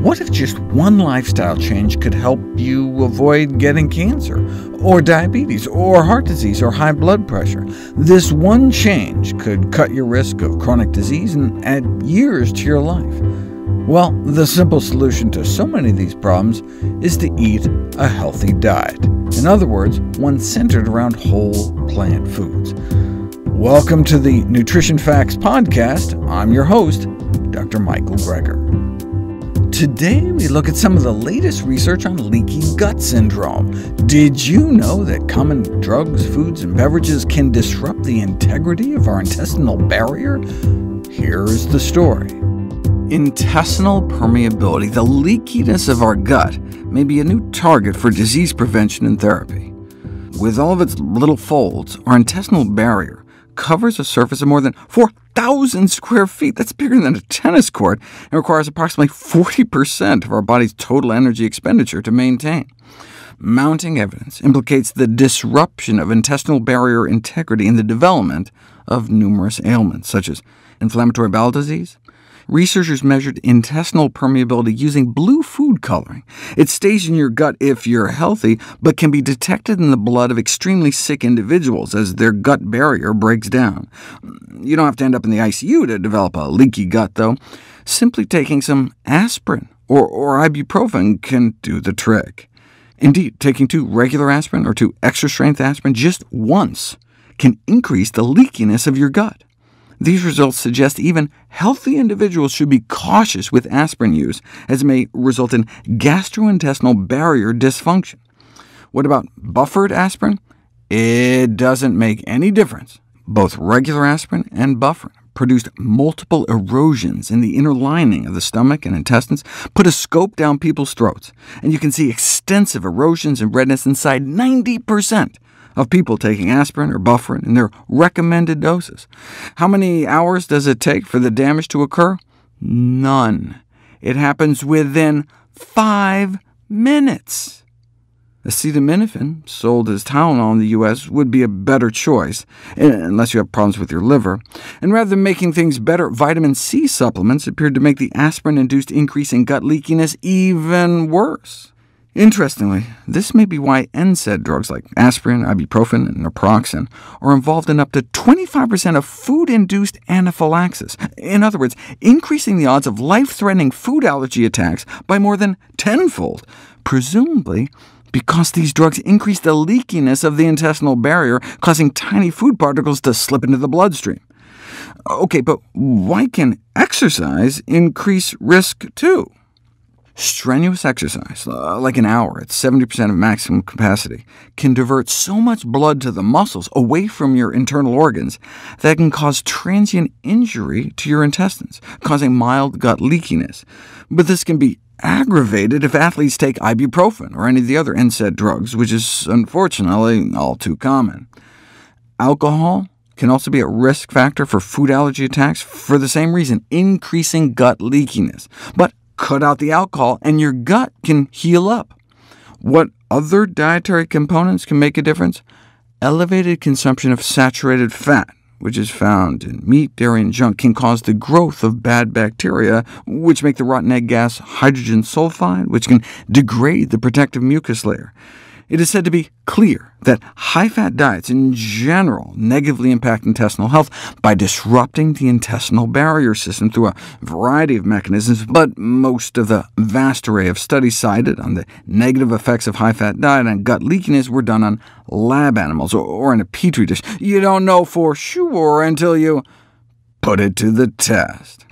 What if just one lifestyle change could help you avoid getting cancer, or diabetes, or heart disease, or high blood pressure? This one change could cut your risk of chronic disease and add years to your life. Well, the simple solution to so many of these problems is to eat a healthy diet. In other words, one centered around whole plant foods. Welcome to the Nutrition Facts Podcast. I'm your host, Dr. Michael Greger. Today we look at some of the latest research on leaky gut syndrome. Did you know that common drugs, foods, and beverages can disrupt the integrity of our intestinal barrier? Here's the story. Intestinal permeability, the leakiness of our gut, may be a new target for disease prevention and therapy. With all of its little folds, our intestinal barrier covers a surface of more than 4,000 square feet. That's bigger than a tennis court, and requires approximately 40% of our body's total energy expenditure to maintain. Mounting evidence implicates the disruption of intestinal barrier integrity in the development of numerous ailments, such as inflammatory bowel disease, researchers measured intestinal permeability using blue food coloring. It stays in your gut if you're healthy, but can be detected in the blood of extremely sick individuals as their gut barrier breaks down. You don't have to end up in the ICU to develop a leaky gut, though. Simply taking some aspirin or, or ibuprofen can do the trick. Indeed, taking two regular aspirin or two extra-strength aspirin just once can increase the leakiness of your gut. These results suggest even healthy individuals should be cautious with aspirin use, as it may result in gastrointestinal barrier dysfunction. What about buffered aspirin? It doesn't make any difference. Both regular aspirin and bufferin produced multiple erosions in the inner lining of the stomach and intestines. Put a scope down people's throats, and you can see extensive erosions and redness inside 90% of people taking aspirin or bufferin in their recommended doses. How many hours does it take for the damage to occur? None. It happens within five minutes. Acetaminophen, sold as Tylenol in the U.S., would be a better choice, eh, unless you have problems with your liver. And rather than making things better, vitamin C supplements appeared to make the aspirin-induced increase in gut leakiness even worse. Interestingly, this may be why NSAID drugs like aspirin, ibuprofen, and naproxen are involved in up to 25% of food-induced anaphylaxis, in other words, increasing the odds of life-threatening food allergy attacks by more than tenfold, presumably because these drugs increase the leakiness of the intestinal barrier, causing tiny food particles to slip into the bloodstream. OK, but why can exercise increase risk too? Strenuous exercise, uh, like an hour at 70% of maximum capacity, can divert so much blood to the muscles away from your internal organs that can cause transient injury to your intestines, causing mild gut leakiness. But this can be aggravated if athletes take ibuprofen or any of the other NSAID drugs, which is unfortunately all too common. Alcohol can also be a risk factor for food allergy attacks for the same reason, increasing gut leakiness. But cut out the alcohol, and your gut can heal up. What other dietary components can make a difference? Elevated consumption of saturated fat, which is found in meat, dairy, and junk, can cause the growth of bad bacteria, which make the rotten egg gas hydrogen sulfide, which can degrade the protective mucus layer. It is said to be clear that high-fat diets in general negatively impact intestinal health by disrupting the intestinal barrier system through a variety of mechanisms, but most of the vast array of studies cited on the negative effects of high-fat diet on gut leakiness were done on lab animals or in a petri dish. You don't know for sure until you put it to the test.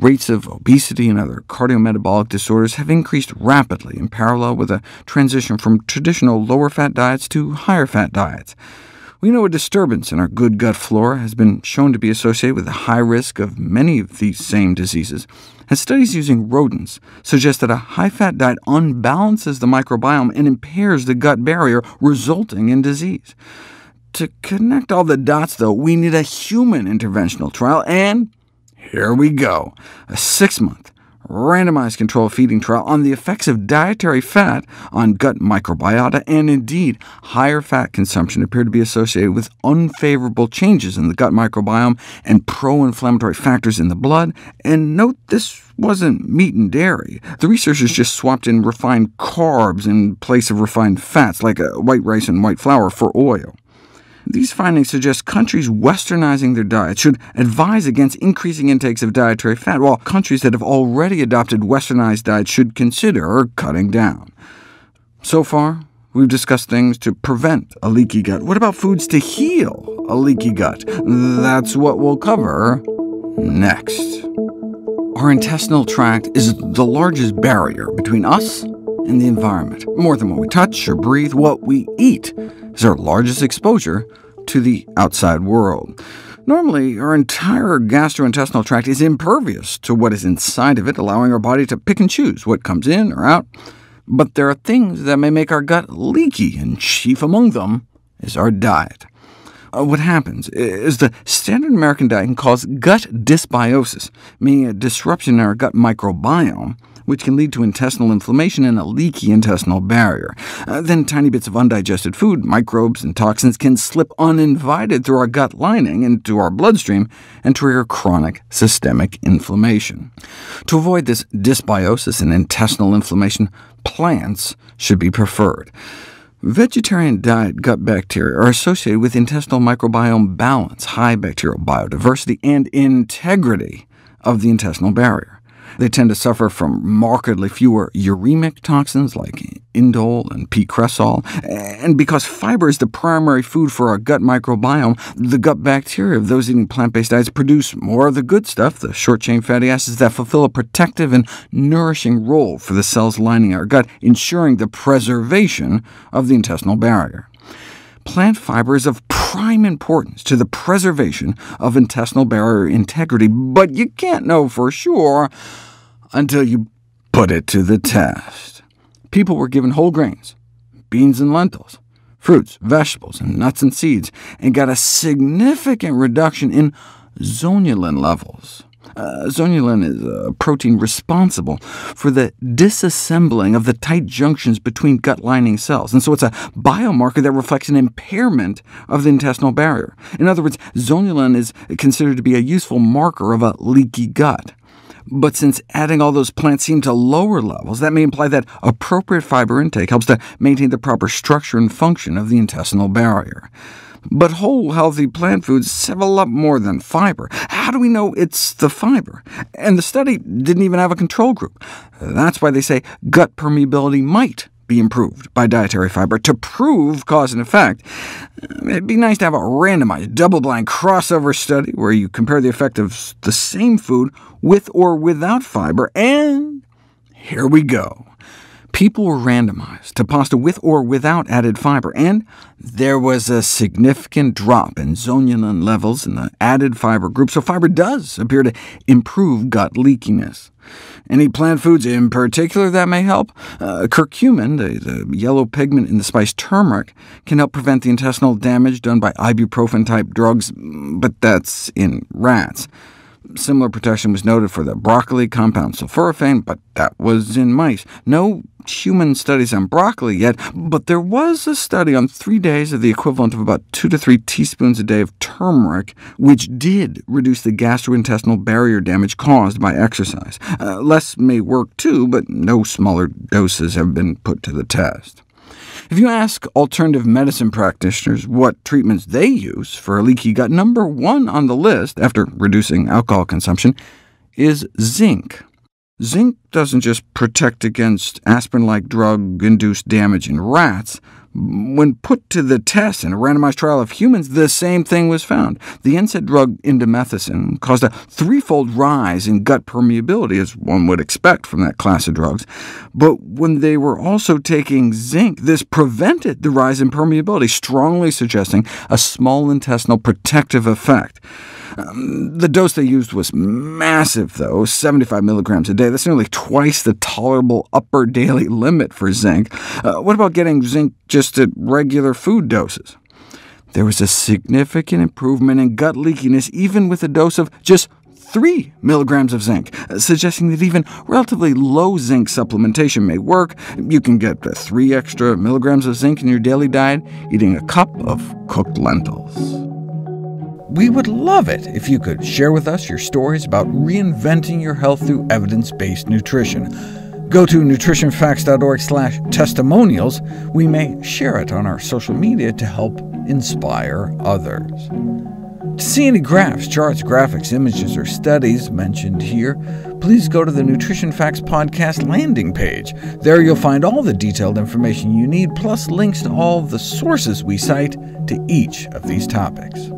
Rates of obesity and other cardiometabolic disorders have increased rapidly in parallel with a transition from traditional lower-fat diets to higher-fat diets. We know a disturbance in our good gut flora has been shown to be associated with a high risk of many of these same diseases, and studies using rodents suggest that a high-fat diet unbalances the microbiome and impairs the gut barrier, resulting in disease. To connect all the dots, though, we need a human interventional trial, and here we go, a six-month randomized control feeding trial on the effects of dietary fat on gut microbiota, and indeed, higher fat consumption appeared to be associated with unfavorable changes in the gut microbiome and pro-inflammatory factors in the blood. And note this wasn't meat and dairy. The researchers just swapped in refined carbs in place of refined fats, like uh, white rice and white flour, for oil. These findings suggest countries westernizing their diets should advise against increasing intakes of dietary fat, while countries that have already adopted westernized diets should consider cutting down. So far, we've discussed things to prevent a leaky gut. What about foods to heal a leaky gut? That's what we'll cover next. Our intestinal tract is the largest barrier between us and the environment. More than what we touch or breathe, what we eat is our largest exposure to the outside world. Normally, our entire gastrointestinal tract is impervious to what is inside of it, allowing our body to pick and choose what comes in or out. But there are things that may make our gut leaky, and chief among them is our diet. Uh, what happens is the standard American diet can cause gut dysbiosis, meaning a disruption in our gut microbiome, which can lead to intestinal inflammation and a leaky intestinal barrier. Uh, then tiny bits of undigested food, microbes, and toxins can slip uninvited through our gut lining into our bloodstream and trigger chronic systemic inflammation. To avoid this dysbiosis and intestinal inflammation, plants should be preferred. Vegetarian diet gut bacteria are associated with intestinal microbiome balance, high bacterial biodiversity, and integrity of the intestinal barrier. They tend to suffer from markedly fewer uremic toxins like indole and P. cresol, and because fiber is the primary food for our gut microbiome, the gut bacteria of those eating plant-based diets produce more of the good stuff, the short-chain fatty acids that fulfill a protective and nourishing role for the cells lining our gut, ensuring the preservation of the intestinal barrier. Plant fiber is of prime importance to the preservation of intestinal barrier integrity, but you can't know for sure until you put it to the test. People were given whole grains, beans and lentils, fruits, vegetables, and nuts and seeds, and got a significant reduction in zonulin levels. Uh, zonulin is a protein responsible for the disassembling of the tight junctions between gut lining cells, and so it's a biomarker that reflects an impairment of the intestinal barrier. In other words, zonulin is considered to be a useful marker of a leaky gut. But since adding all those plants seem to lower levels, that may imply that appropriate fiber intake helps to maintain the proper structure and function of the intestinal barrier. But whole, healthy plant foods have a lot more than fiber. How do we know it's the fiber? And the study didn't even have a control group. That's why they say gut permeability might be improved by dietary fiber to prove cause and effect. It'd be nice to have a randomized, double-blind crossover study where you compare the effect of the same food with or without fiber, and here we go. People were randomized to pasta with or without added fiber, and there was a significant drop in zonulin levels in the added fiber group, so fiber does appear to improve gut leakiness. Any plant foods in particular that may help? Uh, curcumin, the, the yellow pigment in the spice turmeric, can help prevent the intestinal damage done by ibuprofen-type drugs, but that's in rats. Similar protection was noted for the broccoli compound sulforaphane, but that was in mice. No human studies on broccoli yet, but there was a study on three days of the equivalent of about 2 to 3 teaspoons a day of turmeric, which did reduce the gastrointestinal barrier damage caused by exercise. Uh, less may work too, but no smaller doses have been put to the test. If you ask alternative medicine practitioners what treatments they use for a leaky gut, number one on the list, after reducing alcohol consumption, is zinc. Zinc doesn't just protect against aspirin-like drug-induced damage in rats, when put to the test in a randomized trial of humans, the same thing was found. The NSAID drug indomethacin caused a threefold rise in gut permeability, as one would expect from that class of drugs. But when they were also taking zinc, this prevented the rise in permeability, strongly suggesting a small intestinal protective effect. Um, the dose they used was massive, though, 75 milligrams a day. That's nearly twice the tolerable upper daily limit for zinc. Uh, what about getting zinc just at regular food doses? There was a significant improvement in gut leakiness, even with a dose of just 3 milligrams of zinc, suggesting that even relatively low zinc supplementation may work. You can get 3 extra milligrams of zinc in your daily diet eating a cup of cooked lentils. We would love it if you could share with us your stories about reinventing your health through evidence-based nutrition. Go to nutritionfacts.org slash testimonials. We may share it on our social media to help inspire others. To see any graphs, charts, graphics, images, or studies mentioned here, please go to the Nutrition Facts Podcast landing page. There you'll find all the detailed information you need, plus links to all the sources we cite to each of these topics.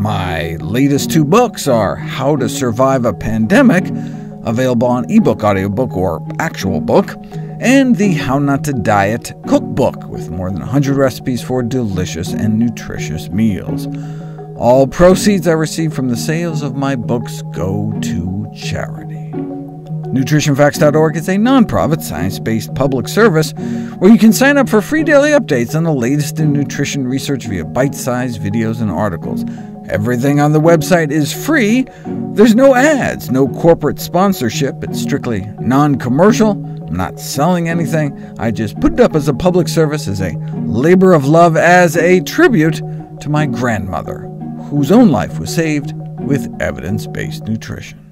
My latest two books are How to Survive a Pandemic, available on ebook, audiobook, or actual book, and the How Not to Diet cookbook, with more than 100 recipes for delicious and nutritious meals. All proceeds I receive from the sales of my books go to charity. NutritionFacts.org is a nonprofit, science-based public service where you can sign up for free daily updates on the latest in nutrition research via bite-sized videos and articles. Everything on the website is free. There's no ads, no corporate sponsorship. It's strictly non-commercial. I'm not selling anything. I just put it up as a public service, as a labor of love, as a tribute to my grandmother, whose own life was saved with evidence-based nutrition.